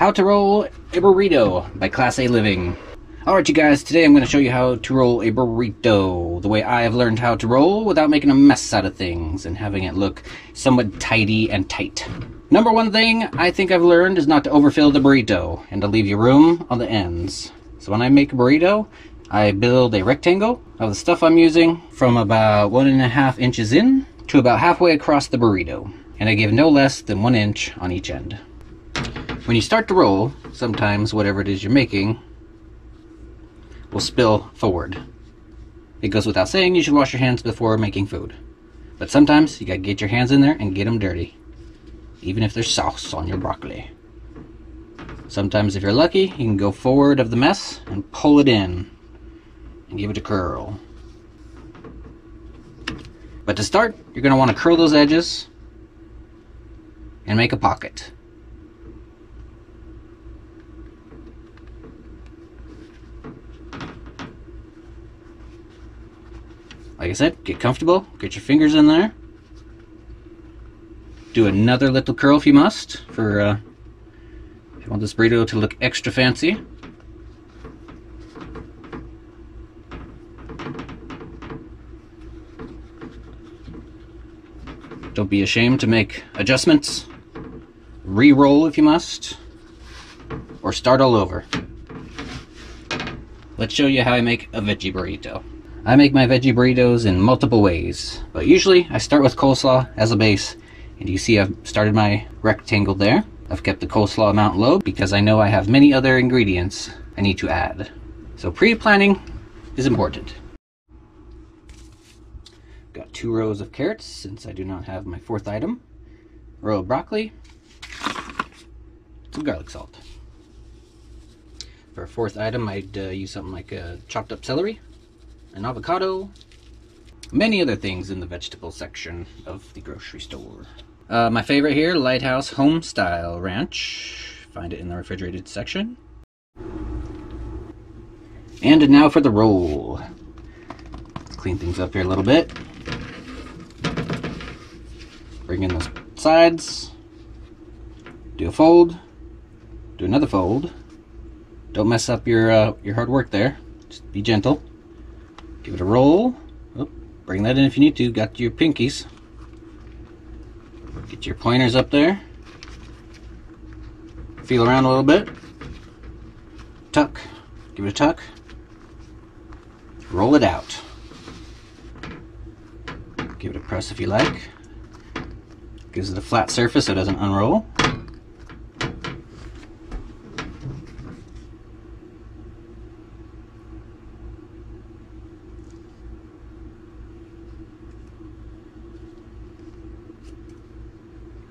How to roll a burrito by Class A Living. Alright you guys, today I'm going to show you how to roll a burrito, the way I have learned how to roll without making a mess out of things and having it look somewhat tidy and tight. Number one thing I think I've learned is not to overfill the burrito and to leave you room on the ends. So when I make a burrito, I build a rectangle of the stuff I'm using from about one and a half inches in to about halfway across the burrito. And I give no less than one inch on each end. When you start to roll, sometimes whatever it is you're making will spill forward. It goes without saying you should wash your hands before making food. But sometimes you gotta get your hands in there and get them dirty. Even if there's sauce on your broccoli. Sometimes if you're lucky, you can go forward of the mess and pull it in and give it a curl. But to start, you're gonna wanna curl those edges and make a pocket. Like I said, get comfortable, get your fingers in there. Do another little curl if you must, for uh, if you want this burrito to look extra fancy. Don't be ashamed to make adjustments. Re-roll if you must. Or start all over. Let's show you how I make a veggie burrito. I make my veggie burritos in multiple ways, but usually I start with coleslaw as a base, and you see I've started my rectangle there. I've kept the coleslaw amount low because I know I have many other ingredients I need to add. So pre-planning is important. Got two rows of carrots since I do not have my fourth item. row of broccoli, some garlic salt. For a fourth item, I'd uh, use something like uh, chopped up celery, an avocado, many other things in the vegetable section of the grocery store. Uh, my favorite here, Lighthouse Home Style Ranch. Find it in the refrigerated section. And now for the roll. Clean things up here a little bit. Bring in the sides. Do a fold. Do another fold. Don't mess up your uh, your hard work there. Just be gentle. Give it a roll. Oh, bring that in if you need to. Got your pinkies. Get your pointers up there. Feel around a little bit. Tuck. Give it a tuck. Roll it out. Give it a press if you like. Gives it a flat surface so it doesn't unroll.